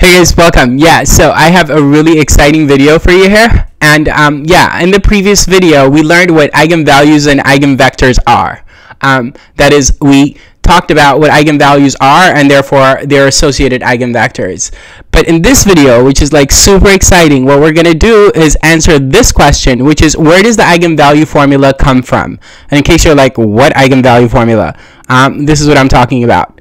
Hey guys, welcome. Yeah, so I have a really exciting video for you here. And um, yeah, in the previous video, we learned what eigenvalues and eigenvectors are. Um, that is, we talked about what eigenvalues are and therefore their associated eigenvectors. But in this video, which is like super exciting, what we're going to do is answer this question, which is where does the eigenvalue formula come from? And in case you're like, what eigenvalue formula? Um, this is what I'm talking about.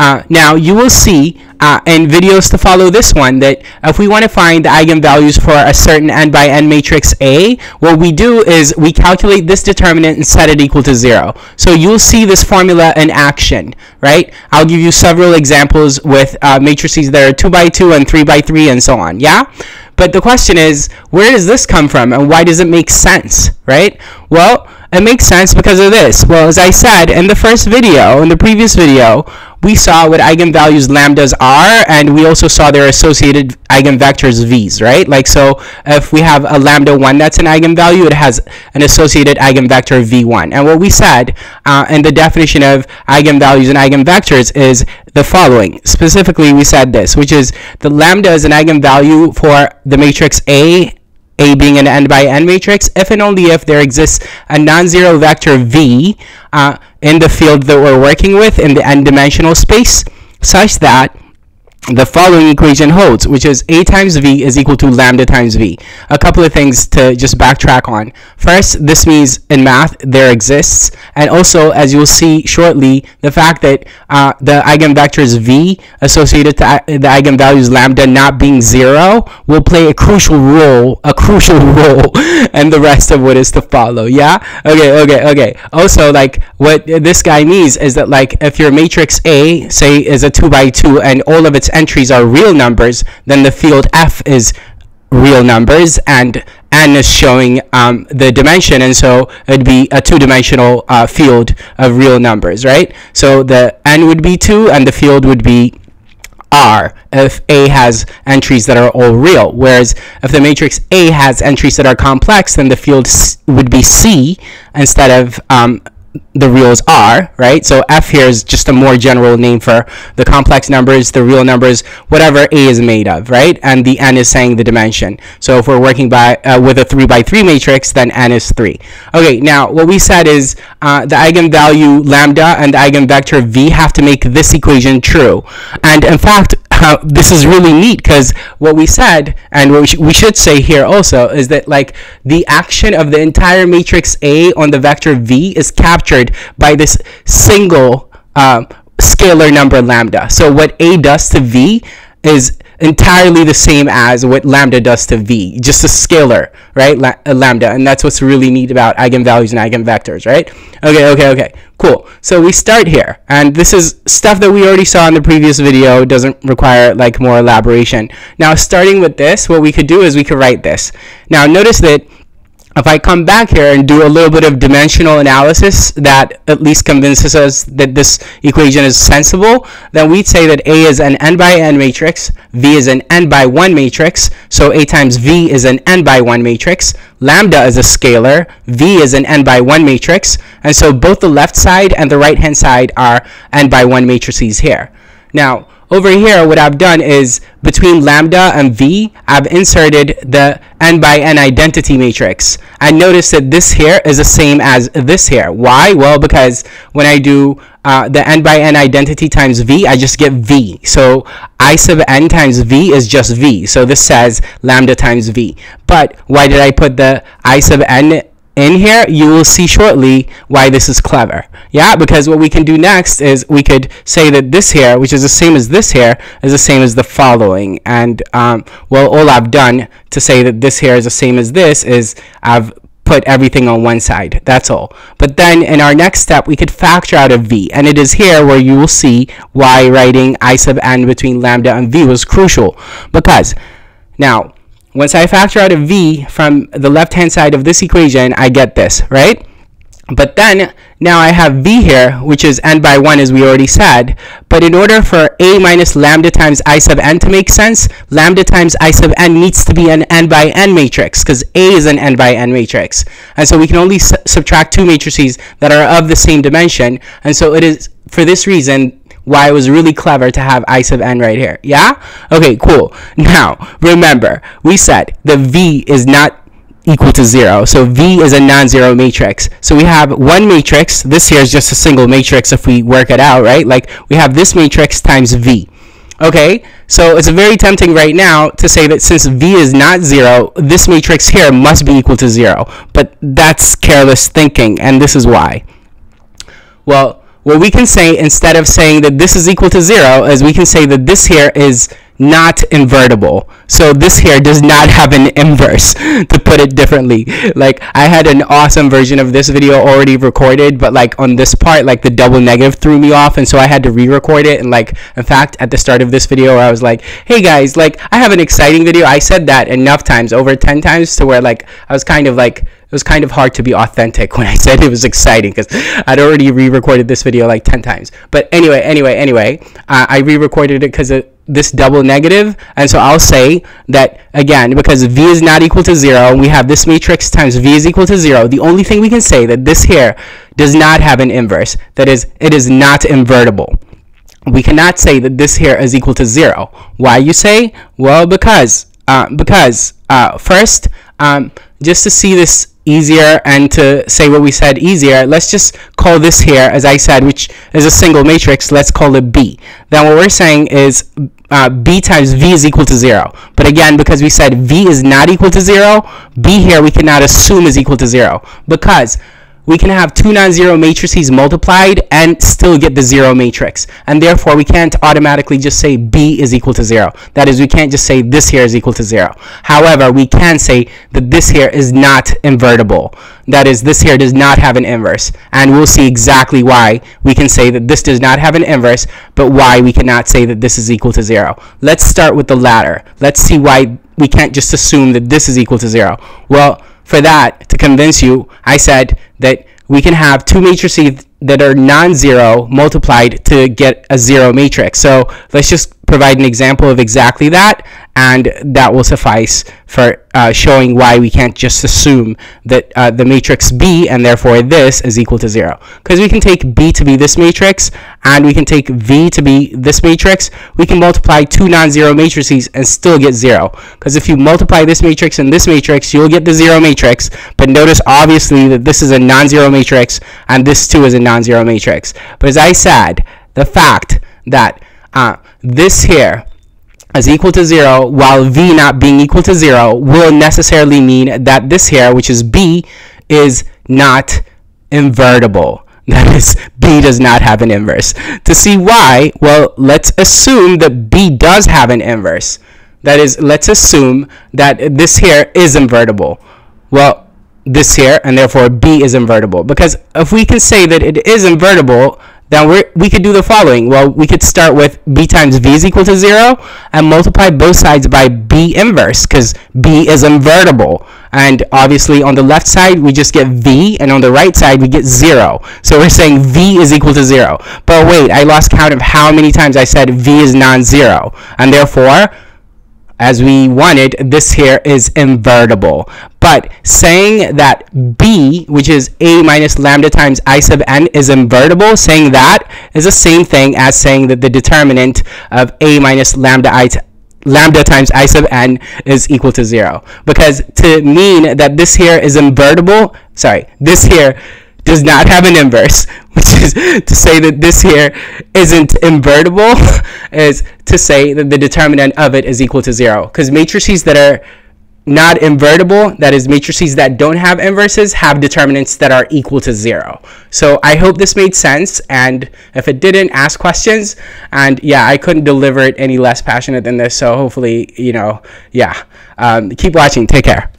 Uh, now you will see uh, in videos to follow this one that if we want to find the eigenvalues for a certain n by n matrix A, what we do is we calculate this determinant and set it equal to zero. So you'll see this formula in action, right? I'll give you several examples with uh, matrices that are 2 by 2 and 3 by 3 and so on, yeah? But the question is, where does this come from and why does it make sense, right? Well, it makes sense because of this. Well, as I said in the first video, in the previous video, we saw what eigenvalues lambdas are, and we also saw their associated eigenvectors v's, right? Like, so if we have a lambda 1 that's an eigenvalue, it has an associated eigenvector v1. And what we said uh, in the definition of eigenvalues and eigenvectors is the following. Specifically, we said this, which is the lambda is an eigenvalue for the matrix A a being an n by n matrix if and only if there exists a non-zero vector V uh, in the field that we're working with in the n-dimensional space such that the following equation holds, which is a times v is equal to lambda times v. A couple of things to just backtrack on. First, this means in math there exists, and also as you'll see shortly, the fact that uh, the eigenvectors v associated to the eigenvalues lambda not being zero will play a crucial role, a crucial role, and the rest of what is to follow. Yeah. Okay. Okay. Okay. Also, like what this guy means is that like if your matrix A, say, is a two by two, and all of its entries are real numbers, then the field F is real numbers and n is showing um, the dimension and so it'd be a two-dimensional uh, field of real numbers right? So the n would be 2 and the field would be r if a has entries that are all real. Whereas if the matrix a has entries that are complex then the field would be c instead of um, the reals are, right? So f here is just a more general name for the complex numbers, the real numbers, whatever a is made of, right? And the n is saying the dimension. So if we're working by uh, with a 3 by 3 matrix, then n is 3. Okay, now what we said is uh, the eigenvalue lambda and the eigenvector v have to make this equation true. And in fact, uh, this is really neat because what we said and what we, sh we, should say here also is that like the action of the entire matrix A on the vector V is captured by this single um, scalar number lambda. So what A does to V is entirely the same as what lambda does to v, just a scalar, right? La uh, lambda, and that's what's really neat about eigenvalues and eigenvectors, right? Okay, okay, okay, cool. So we start here, and this is stuff that we already saw in the previous video, it doesn't require like more elaboration. Now, starting with this, what we could do is we could write this. Now, notice that if I come back here and do a little bit of dimensional analysis that at least convinces us that this equation is sensible, then we'd say that A is an n by n matrix, V is an n by 1 matrix, so A times V is an n by 1 matrix, lambda is a scalar, V is an n by 1 matrix, and so both the left side and the right hand side are n by 1 matrices here. Now, over here, what I've done is between lambda and v, I've inserted the n by n identity matrix. I notice that this here is the same as this here. Why? Well, because when I do uh, the n by n identity times v, I just get v. So i sub n times v is just v. So this says lambda times v. But why did I put the i sub n in here, you will see shortly why this is clever. Yeah, because what we can do next is we could say that this here, which is the same as this here, is the same as the following. And, um, well, all I've done to say that this here is the same as this is I've put everything on one side. That's all. But then in our next step, we could factor out a v. And it is here where you will see why writing i sub n between lambda and v was crucial. Because, now, once I factor out a v from the left-hand side of this equation, I get this, right? But then, now I have v here, which is n by 1 as we already said. But in order for a minus lambda times i sub n to make sense, lambda times i sub n needs to be an n by n matrix, because a is an n by n matrix. And so we can only su subtract two matrices that are of the same dimension. And so it is, for this reason, why it was really clever to have I sub n right here. Yeah? Okay, cool. Now, remember, we said the V is not equal to zero. So V is a non-zero matrix. So we have one matrix. This here is just a single matrix if we work it out, right? Like we have this matrix times V. Okay, so it's very tempting right now to say that since V is not zero, this matrix here must be equal to zero. But that's careless thinking, and this is why. Well, what we can say instead of saying that this is equal to zero is we can say that this here is not invertible. So this here does not have an inverse, to put it differently. Like I had an awesome version of this video already recorded, but like on this part, like the double negative threw me off, and so I had to re-record it. And like, in fact, at the start of this video, I was like, "Hey guys, like I have an exciting video." I said that enough times, over ten times, to where like I was kind of like it was kind of hard to be authentic when I said it was exciting because I'd already re-recorded this video like 10 times. But anyway, anyway, anyway, uh, I re-recorded it because this double negative and so I'll say that again because v is not equal to 0 and we have this matrix times v is equal to 0 the only thing we can say that this here does not have an inverse. That is it is not invertible. We cannot say that this here is equal to 0 why you say? Well because uh, because uh, first um, just to see this easier and to say what we said easier, let's just call this here, as I said, which is a single matrix, let's call it B. Then what we're saying is uh, B times V is equal to 0. But again, because we said V is not equal to 0, B here we cannot assume is equal to 0. Because we can have two non-zero matrices multiplied and still get the zero matrix. And therefore, we can't automatically just say B is equal to zero. That is, we can't just say this here is equal to zero. However, we can say that this here is not invertible. That is, this here does not have an inverse. And we'll see exactly why we can say that this does not have an inverse, but why we cannot say that this is equal to zero. Let's start with the latter. Let's see why we can't just assume that this is equal to zero. Well, for that, to convince you, I said that we can have two matrices that are non-zero multiplied to get a zero matrix. So let's just provide an example of exactly that and that will suffice for uh, showing why we can't just assume that uh, the matrix B and therefore this is equal to 0. Because we can take B to be this matrix and we can take V to be this matrix. We can multiply two non-zero matrices and still get 0. Because if you multiply this matrix and this matrix, you'll get the 0 matrix. But notice obviously that this is a non-zero matrix and this too is a non-zero matrix. But as I said, the fact that uh, this here is equal to 0 while v not being equal to 0 will necessarily mean that this here which is b is not invertible. That is b does not have an inverse. To see why well let's assume that b does have an inverse. That is let's assume that this here is invertible. Well this here and therefore b is invertible. Because if we can say that it is invertible then we we could do the following. Well, we could start with b times v is equal to 0 and multiply both sides by b inverse because b is invertible. And obviously on the left side, we just get v, and on the right side, we get 0. So we're saying v is equal to 0. But wait, I lost count of how many times I said v is non-zero. And therefore, as we wanted, this here is invertible. But saying that b, which is a minus lambda times i sub n, is invertible, saying that is the same thing as saying that the determinant of a minus lambda i lambda times i sub n is equal to 0. Because to mean that this here is invertible, sorry, this here does not have an inverse, which is to say that this here isn't invertible, is to say that the determinant of it is equal to zero. Because matrices that are not invertible, that is matrices that don't have inverses, have determinants that are equal to zero. So I hope this made sense, and if it didn't, ask questions. And yeah, I couldn't deliver it any less passionate than this, so hopefully, you know, yeah. Um, keep watching. Take care.